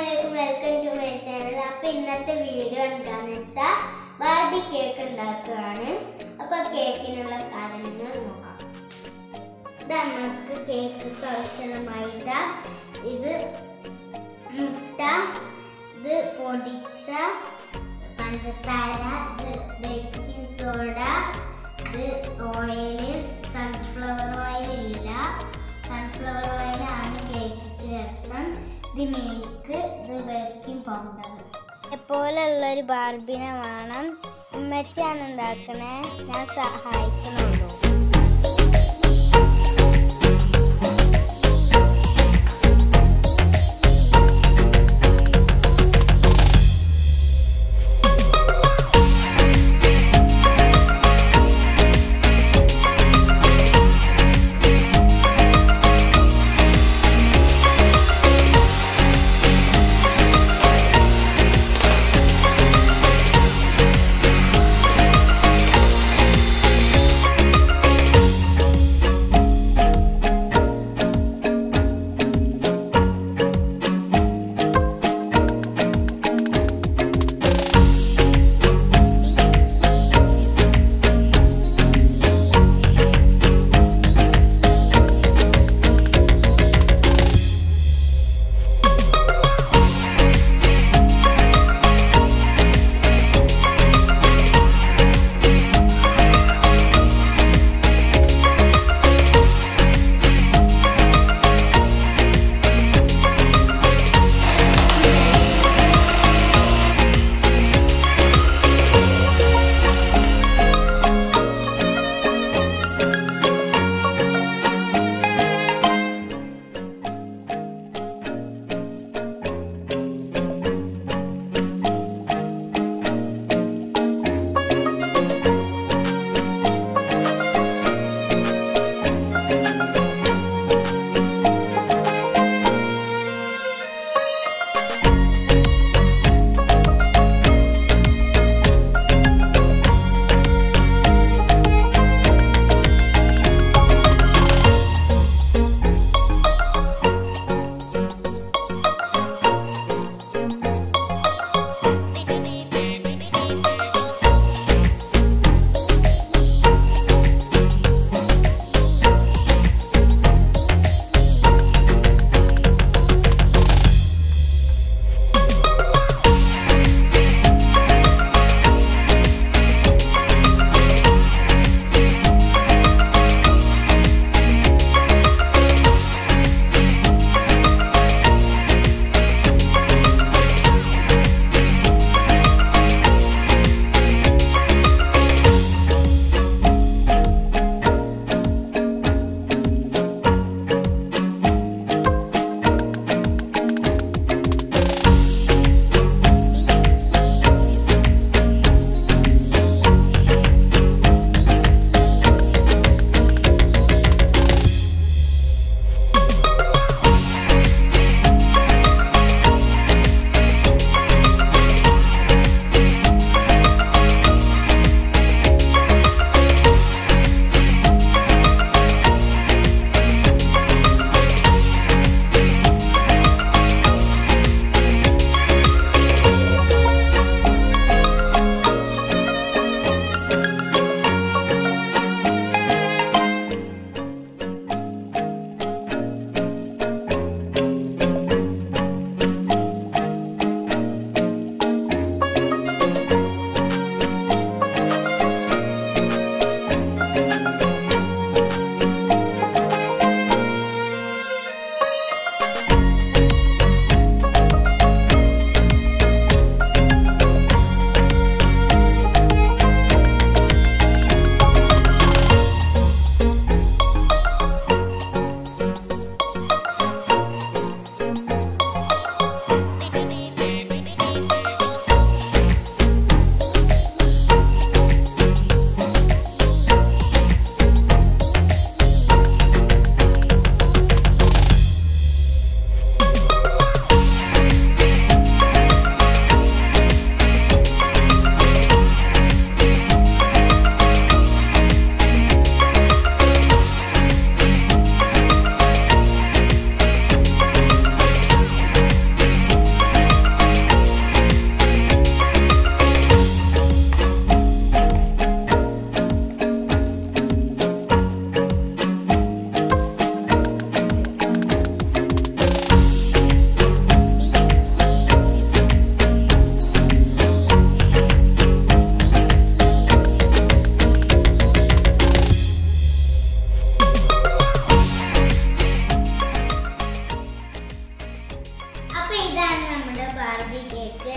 അസ്സലാമലൈക്കും. Welcome to my channel അപ്പൊ ഇന്നത്തെ വീഡിയോ എന്താന്ന് വെച്ചാൽ ബാർബി കേക്ക് ഉണ്ടാക്കുകയാണ്. അപ്പോൾ കേക്കിനുള്ള സാധനങ്ങൾ നോക്കാം. ഇതാ നമുക്ക് കേക്ക് ആവശ്യമുള്ള മൈദ ഇത് മുട്ട ഇത് പൊടിച്ച പഞ്ചസാര ഇത് ബേക്കിംഗ് സോഡ ഇത് ഓയിൽ രസം ഇത് മിൽക്ക് ഇത് ബേക്കിംഗ് പൗഡർ. എപ്പോലുള്ള ഒരു ബാർബിനെ വേണം. ഉമ്മച്ചിയാണ് ഉണ്ടാക്കണേ. ഞാൻ സഹായിക്കണുള്ളൂ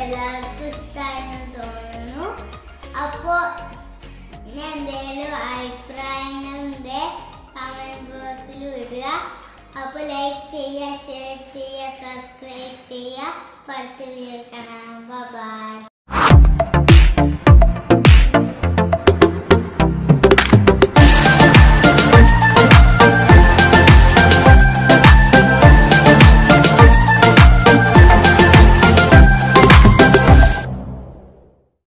എല്ലാവർക്കും ഇഷ്ടമായെന്ന് തോന്നുന്നു. അപ്പോൾ ഇനി എന്തെങ്കിലും അഭിപ്രായങ്ങളുടെ കമന്റ് ബോക്സിൽ വിടുക. അപ്പോൾ ലൈക്ക് ചെയ്യുക ഷെയർ ചെയ്യുക സബ്സ്ക്രൈബ് ചെയ്യുക. അടുത്ത വീഡിയോ കാണാം. ബൈ